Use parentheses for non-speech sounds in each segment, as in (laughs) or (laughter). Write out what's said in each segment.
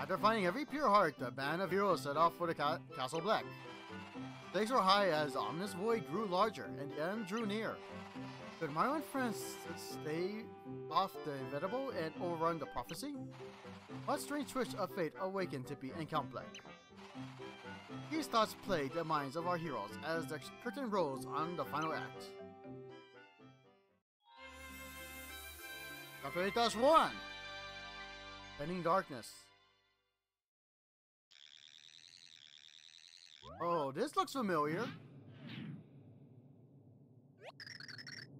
After finding every pure heart, the band of heroes set off for the ca Castle Bleck. Stakes were high as ominous void grew larger and the end drew near. Could Mario and friends stay off the inevitable and overrun the prophecy? What strange twist of fate awakened Tippi and Count? These thoughts played the minds of our heroes as the curtain rose on the final act. Chapter 8 1 Bending Darkness. Oh, this looks familiar.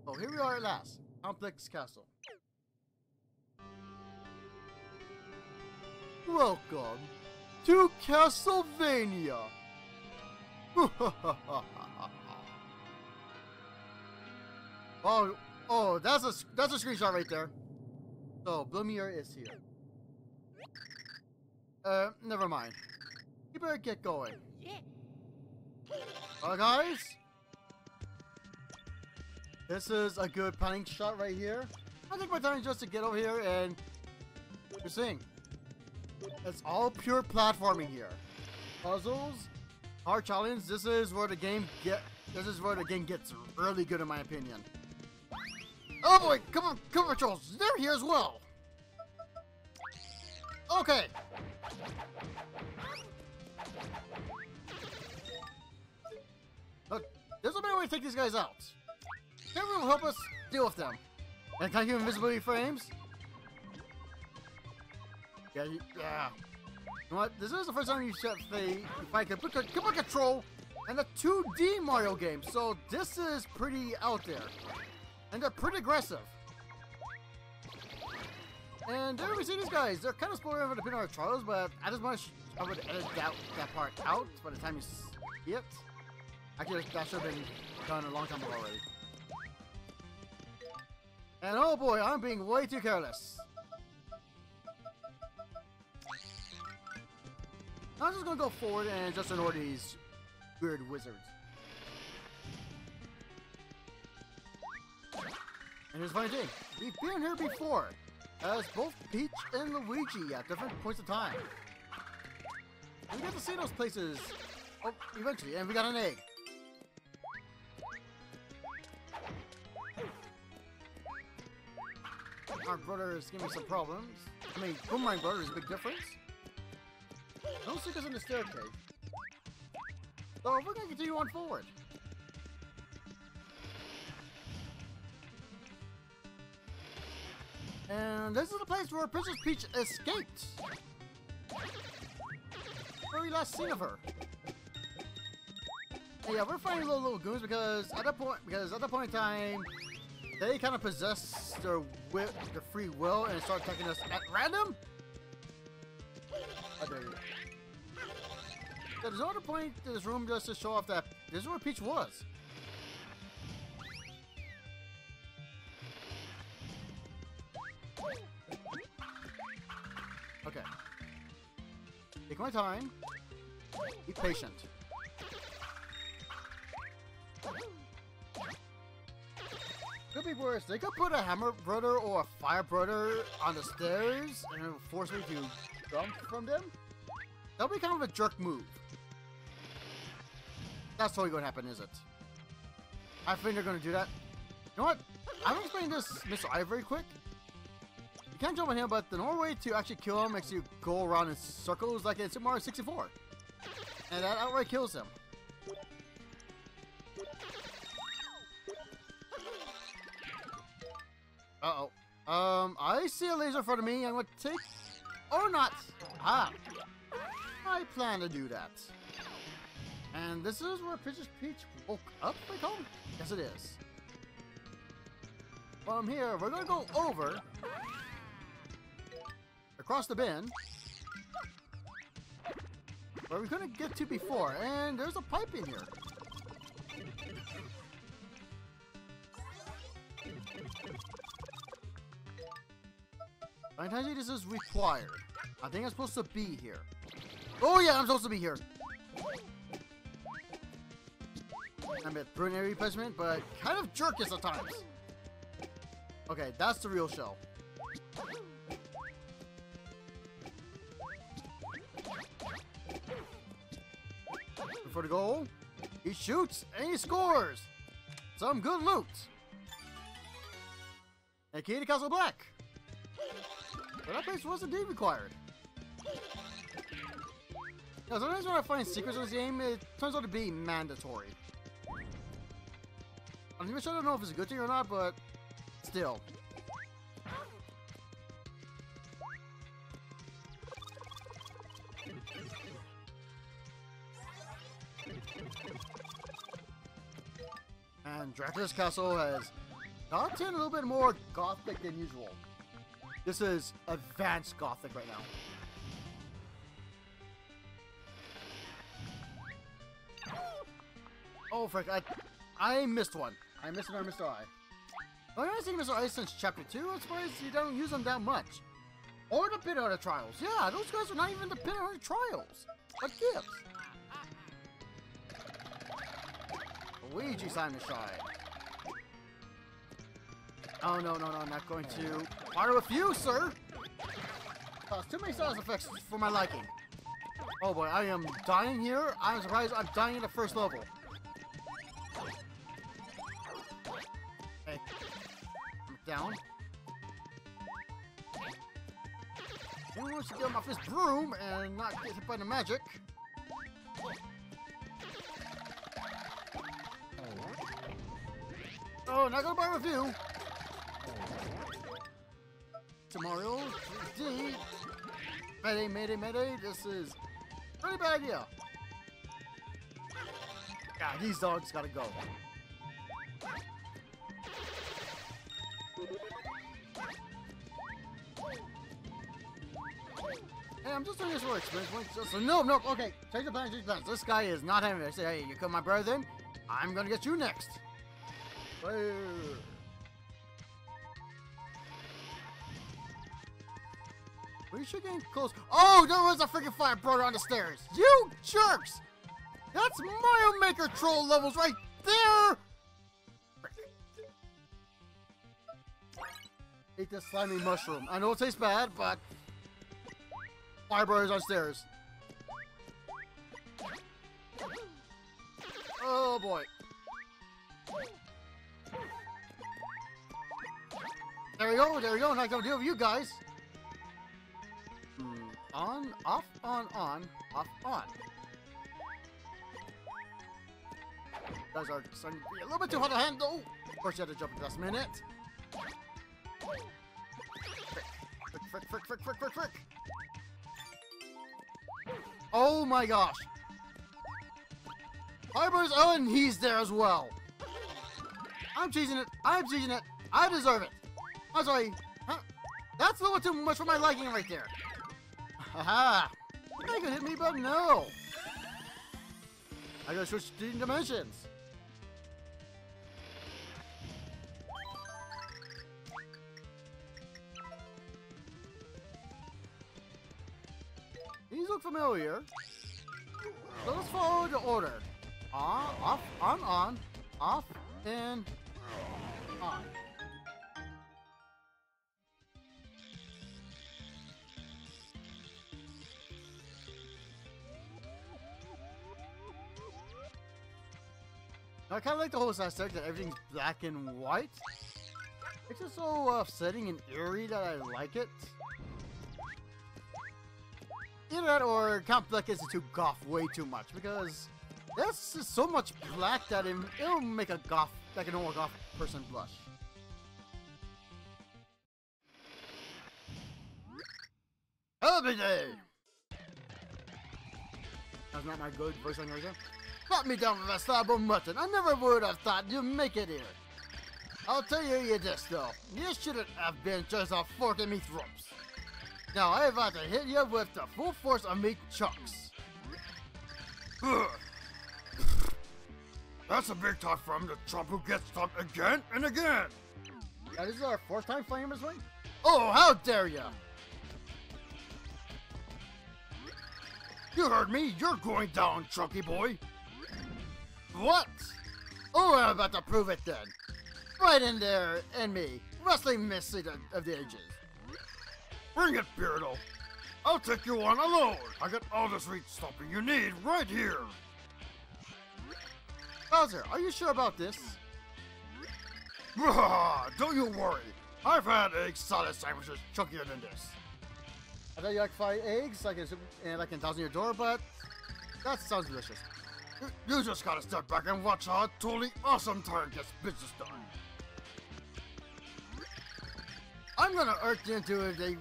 Oh, here we are at last. Complex Castle. Welcome to Castlevania! (laughs) oh, oh, that's a that's a screenshot right there. So Blumiere is here. Uh, never mind. You better get going. Alright, guys. This is a good panning shot right here. I think my time is just to get over here and sing. It's all pure platforming here. Puzzles, hard challenge. This is where the game get. This is where the game gets really good, in my opinion. Oh boy, come on, come on, Charles. They're here as well. Okay. A better way to take these guys out. Everyone will help us deal with them. And can give invisibility frames? Yeah, you, yeah. You know what? This is the first time you set the you fight Koopa Control and a 2D Mario game, so this is pretty out there. And they're pretty aggressive. And there we see these guys. They're kind of spoiling over the pin our trials, but I just want to I would edit that, that part out by the time you see it. Actually, that should have been done a long time ago already. And oh boy, I'm being way too careless. I'm just gonna go forward and just ignore these weird wizards. And here's the funny thing, we've been here before, as both Peach and Luigi at different points of time. We get to see those places oh, eventually, and we got an egg. Our brother is giving me some problems. I mean, Boomerang brother is a big difference. No secrets in the staircase. So we're gonna continue on forward. And this is the place where Princess Peach escaped. Very last scene of her. And yeah, we're fighting little little goons because at that point, because at that point in time, they kind of possess their free will and start attacking us at random. Dare you. There's no other point to this room just to show off that this is where Peach was. Okay. Take my time. Be patient. Be worse. They could put a hammer brother or a fire brother on the stairs and force me to jump from them. That'll be kind of a jerk move. That's totally to happen, is it? I think they're going to do that. You know what? I'm going to explain this Mr. Very quick. You can't jump on him, but the normal way to actually kill him makes you go around in circles like in Super Mario 64. And that outright kills him. Um, I see a laser in front of me. I'm going to take... Or not. Ah. I plan to do that. And this is where Princess Peach woke up, I call Yes, it is. From here, we're gonna go over, across the bin, where we couldn't get to before, and there's a pipe in here. Fantastic, this is required. I think I'm supposed to be here. Oh yeah, I'm supposed to be here. I'm at Brunary Punishment, but kind of jerk at times. Okay, that's the real shell. For the goal, he shoots and he scores! Some good loot! And key to Castle Bleck! That place was indeed required. Yeah, sometimes when I find secrets in this game, it turns out to be mandatory. I'm even sure I don't know if it's a good thing or not, but still. And Dracula's Castle has gotten a little bit more gothic than usual. This is advanced gothic right now. Oh, frick, I, I missed one. I missed another Mr. I. I haven't seen Mr. I since Chapter 2. I'm surprised you don't use them that much. Or the Pit Pinata Trials. Yeah, those guys are not even the Pit Pinata Trials. What gives? Luigi Simon Shy. Oh, no, no, no, I'm not going to fire with you, sir! Uh, too many sound effects for my liking. Oh boy, I am dying here. I'm surprised I'm dying in the first level. Okay. I'm down. He wants to get him off his broom and not get hit by the magic. Oh, not gonna buy with you. Tomorrow. Mayday, mayday, mayday. This is pretty bad idea. Yeah, these dogs gotta go. Hey, I'm just doing this for experience points. So, so no, no, okay. Change the plan, change the plan. This guy is not having it. I say, hey, you come my brother in, I'm gonna get you next. We should get close. Oh, there was a freaking fire brother on the stairs. You jerks! That's Mario Maker troll levels right there! Eat this slimy mushroom. I know it tastes bad, but... Fire brothers on stairs. Oh boy. There we go, there we go. Not gonna deal with you guys. On, off, on, on, off, on. Guys are starting to be a little bit too hard to handle. Of course, you had to jump at the last minute. Frick, frick, frick, frick, frick, frick, frick. Oh my gosh. Harbor's Owen, he's there as well. I'm cheesing it. I'm cheesing it. I deserve it. I'm sorry. Huh? That's a little too much for my liking right there. You think you hit me, but no. I gotta switch to dimensions. These look familiar. So let's follow the order. On, off, on, on, off, and on. I kind of like the whole aesthetic that everything's black and white. It's just so uh, upsetting and eerie that I like it. Either that or Bleck is too goth way too much because there's just so much black that it, it'll make a goth, like a normal goth person blush. Happy day! That's not my good voice on yours, Got me down with a slab of mutton. I never would have thought you'd make it here. I'll tell you this though. You shouldn't have been just a fork in me throats. Now I'm about to hit you with the full force of meat chunks. That's a big talk from the Trump who gets stumped again and again. Now, this is our fourth time playing this way? Oh, how dare ya! You heard me. You're going down, Chunky boy. What? Oh, I'm about to prove it then. Right in there, and me, wrestling Missy of the ages. Bring it, Beardo. I'll take you on alone. I got all the sweet stomping you need right here. Bowser, are you sure about this? (laughs) Don't you worry. I've had egg salad sandwiches chunkier than this. I thought you like fried eggs, like in, like in Thousand Year Door, but that sounds delicious. You, just gotta step back and watch how a totally awesome turn gets business done. I'm gonna urge you into it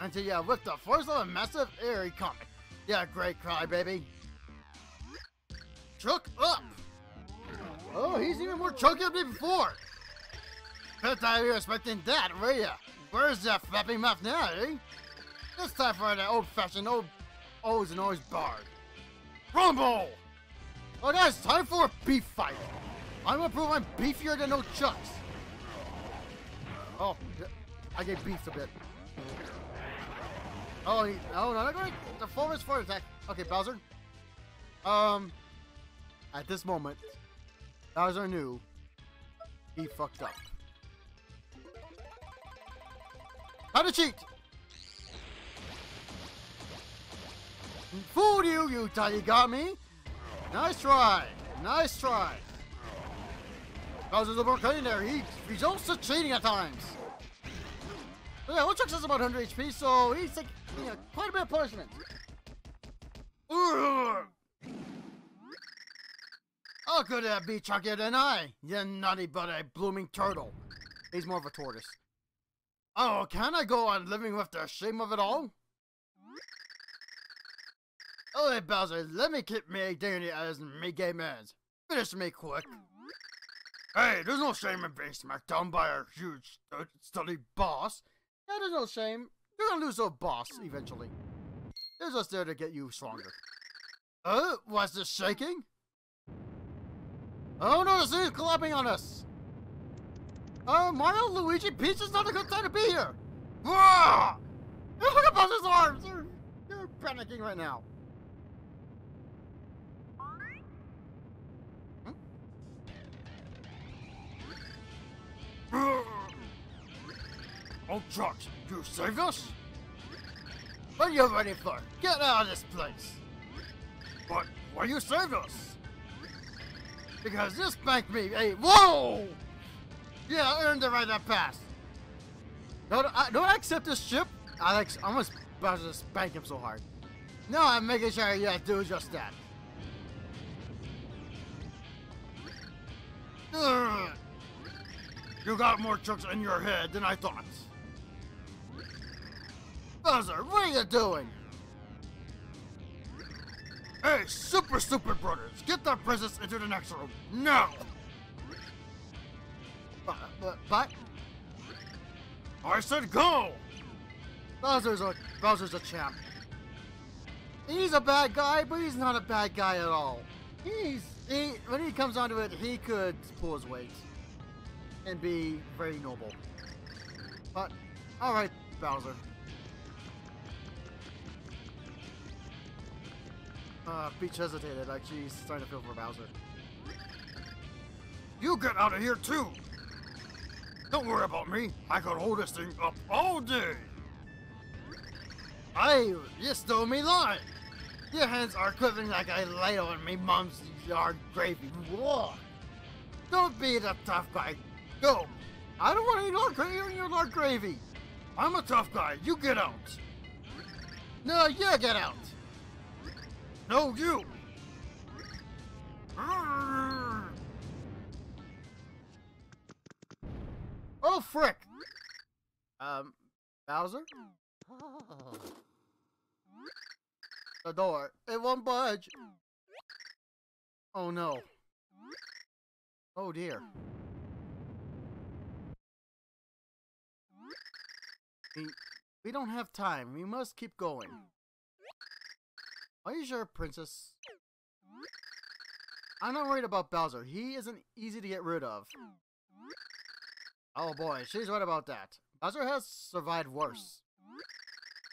until you with the force of a massive airy comic. Yeah, great cry, baby. Chuck up! Oh, he's even more chunky than before. Bet I you expecting that, were ya? Where's that flapping mouth now, eh? It's time for the old-fashioned old O's and O's bar. Rumble! Oh, now it's time for a beef fight. I'm gonna prove I'm beefier than no chucks. Oh, I get beefed a bit. Oh, he, oh no, not going the forward for attack. Okay, Bowser. Um, at this moment, Bowser knew he fucked up. How to cheat! Fooled you, you me? Nice try. Nice try. Bowser's a more cutting there. He results to cheating at times. But yeah, Woodchuck has about 100 HP, so he's taking you know, quite a bit of punishment. How oh, could that uh, be chunkier than I? You naughty but a blooming turtle. He's more of a tortoise. Oh, can I go on living with the shame of it all? Oh, hey, Bowser, let me keep me dignity as me gay man. Finish me quick. Hey, there's no shame in being smacked down by a huge, uh, study boss. Yeah, there's no shame. You're gonna lose your boss eventually. They're just there to get you stronger. Uh, what's this shaking? Oh no, this is collapsing on us! Uh, Mario, Luigi, Peach is not a good time to be here! Look at Bowser's arms! You're, you're panicking right now. Oh, Chucks, you saved us? What are you ready for? Get out of this place! But why you saved us? Because this spanked me Hey, Whoa! Yeah, I earned the right to pass. Don't I, don't I accept this chip? Alex, I'm about to spank him so hard. No, I'm making sure you do just that. Ugh. You got more chucks in your head than I thought. Bowser, what are you doing? Hey, super stupid brothers, get that princess into the next room, now! But, but, but? I said go! Bowser's a, Bowser's a champ. He's a bad guy, but he's not a bad guy at all. He's, he, when he comes onto it, he could pull his weight and be very noble. But, alright, Bowser. Uh, Peach hesitated, like she's starting to feel for Bowser. You get out of here too! Don't worry about me. I could hold this thing up all day. Hey, you stole me line. Your hands are quivering like a light on me mom's yard gravy. Whoa. Don't be the tough guy. Go. I don't want any lard gravy in your lard gravy. I'm a tough guy. You get out. No, you get out. No, you! Oh, frick! Um, Bowser? The door. It won't budge. Oh, no. Oh, dear. We, we don't have time. We must keep going. Are you sure, Princess? I'm not worried about Bowser. He isn't easy to get rid of. Oh boy, she's right about that. Bowser has survived worse.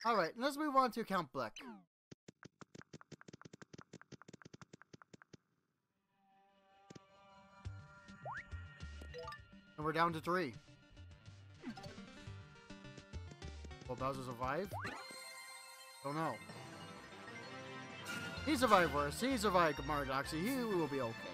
Alright, let's move on to Count Bleck. And we're down to three. Will Bowser survive? Don't know. He survived worse. He survived Mario Galaxy. He will be okay.